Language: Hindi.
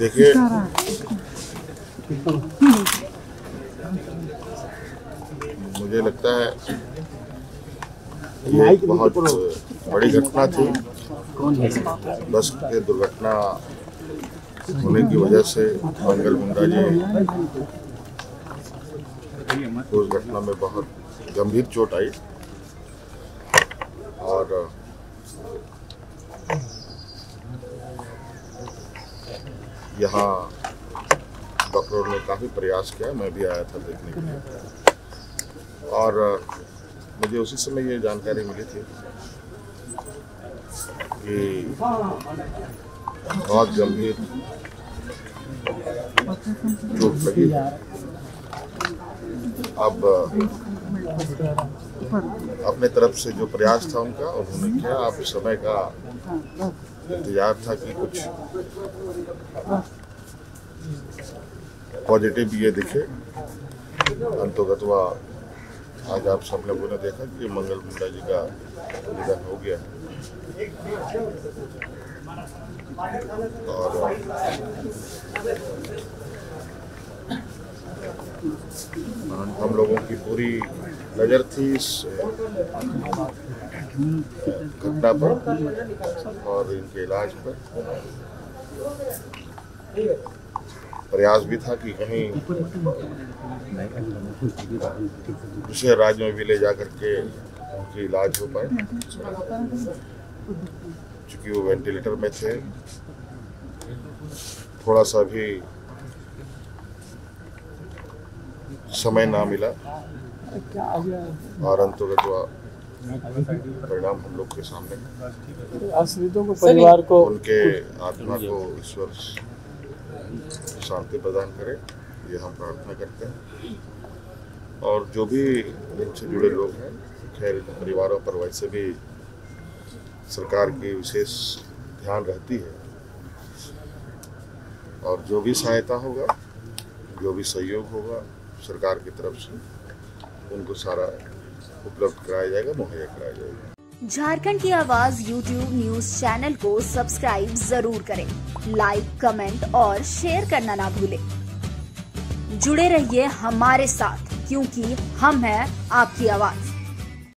देखिए। मुझे लगता है ये बहुत बड़ी घटना थी। बस के दुर्घटना होने की वजह से मंगल मुंडा जी उस घटना में बहुत गंभीर चोट आई। और यहाँ डॉक्टरों ने काफ़ी प्रयास किया, मैं भी आया था देखने के लिए। और मुझे उसी समय ये जानकारी मिली थी कि बहुत गंभीर चोट लगी अब, अपने तरफ़ से जो प्रयास था उनका उन्होंने किया। अब समय का इंतज़ार था कि कुछ पॉजिटिव ये दिखे। अंतोगतवा आज आप सब लोगों ने देखा कि मंगल मुंडा जी का निधन हो गया। और हम लोगों की पूरी नज़र थी इस घटना पर और इनके इलाज पर। प्रयास भी था कि कहीं दूसरे राज्य में भी ले जा करके उनकी इलाज हो पाए। चूँकि वो वेंटिलेटर में थे, थोड़ा सा भी समय ना मिला। और अंतर्गत परिणाम हम लोग के सामने। आश्रितों को परिवार को उनके आत्मा को ईश्वर शांति प्रदान करे ये हम प्रार्थना करते हैं। और जो भी इनसे जुड़े लोग हैं खैर इन परिवारों पर वैसे भी सरकार की विशेष ध्यान रहती है। और जो भी सहायता होगा जो भी सहयोग होगा सरकार की तरफ़ से उनको सारा उपलब्ध कराया जाएगा, मुहैया कराया जाएगा। झारखंड की आवाज़ यूट्यूब न्यूज़ चैनल को सब्सक्राइब ज़रूर करें। लाइक कमेंट और शेयर करना ना भूलें। जुड़े रहिए हमारे साथ, क्योंकि हम हैं आपकी आवाज़।